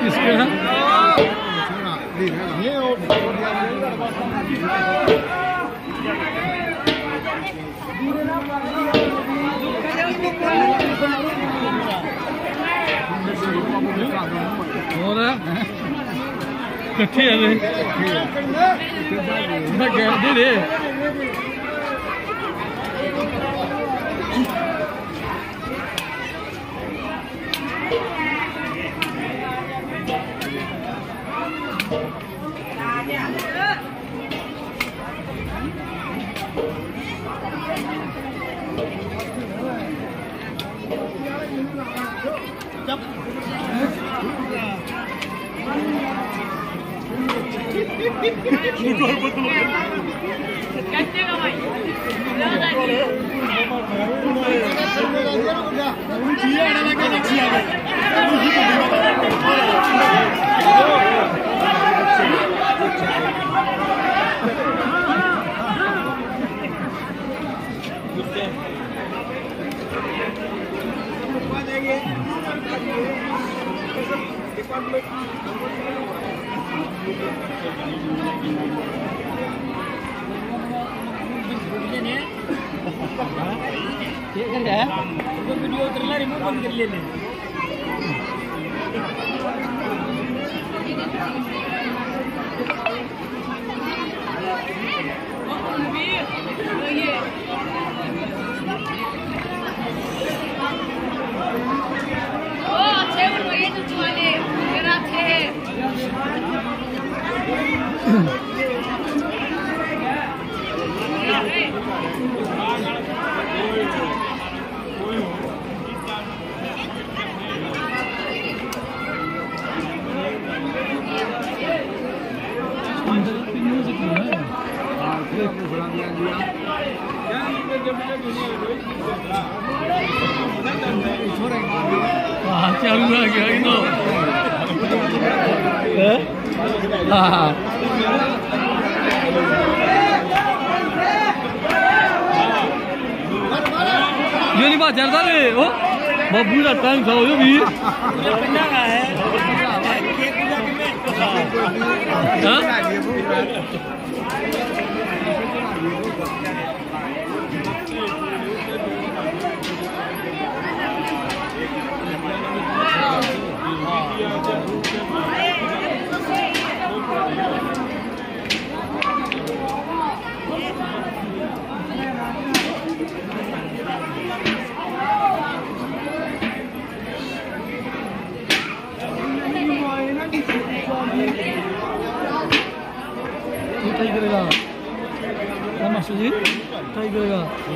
किसके हैं ये और कट्ठे हैं रे जिया एक घंटे आहे व्हिडिओ उतरला रिमूव्ह पण केलेले बंद कर लेने Ah, चालू आ गया कि नो हाँ ये नहीं बात चलता रे ओ बब्बू का टाइम खाओ यो भी पिंडा का है हाँ ये ट्राई करेगा क्या मास्टर जी ट्राई करेगा थोड़ी पिंडा का हाँ ट्राई करेगा ट्राई करेगा पड़ेगा है या मो मो या बालक बस थोड़ी देर का रहे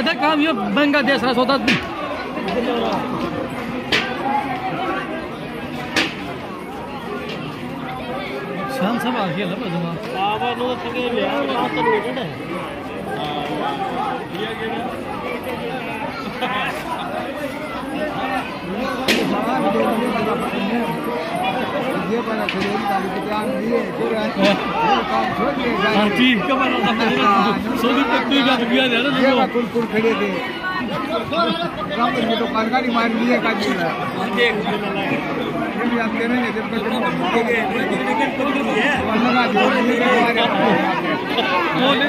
होता काम ये महँगा देश रहा सोता शाम सब आ गया लगा जमा बाबा हाँ, नो थके ले आ तो बेटा है ठीक कमर सोनी पत्नी का बिया दे ना देखो कुलकुल खड़े थे राम ने तो कारगारी मार लिए का जी देख ये भी आप कहने जब तक है लगा जो वो ले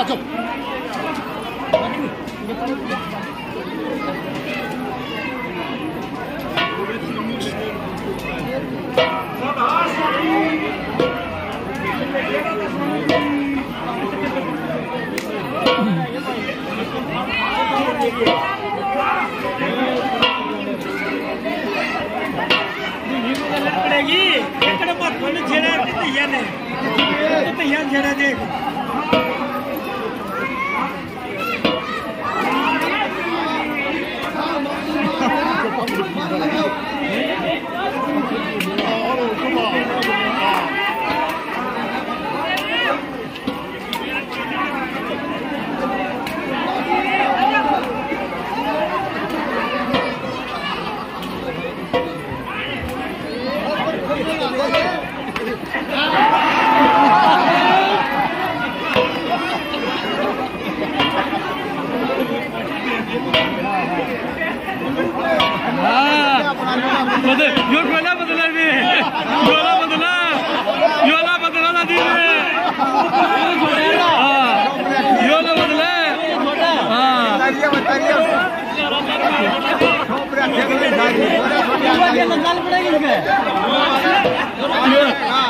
가져. जाएगी एक मत बोले छेड़ा तैयार ने तैयार छेड़ा देख। Hadi yok yollamadılar beni. Yollamadılar. Yollamadılar hadi. Yollamadılar. Ha. Yollamadılar.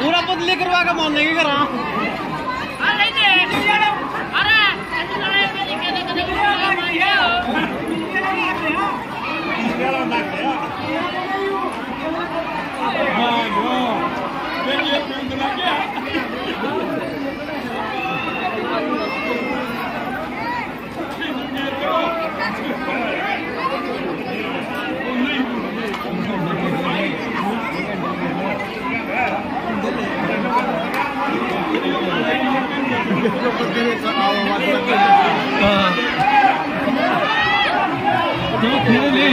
पूरा बदली करवा के मान लेंगे करा हाँ तो खेल ले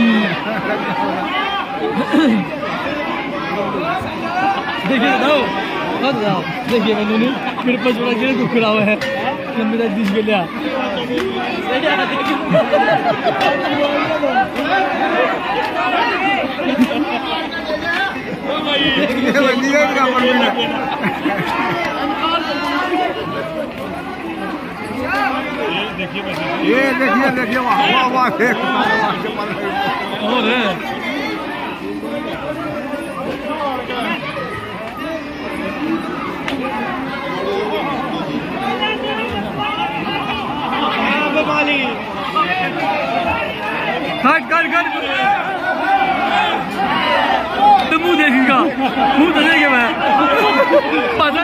देखिए बताओ मत बताओ देखिए मैंने मेरे पास बड़ा गिर दुख रहा है कि मेरा दिस गया ये बंदी का पर ये देखिए देखिए वाह वाह वाह कट कट कट तो मुँह देखेगा। मुँह तो देखे मैं। पता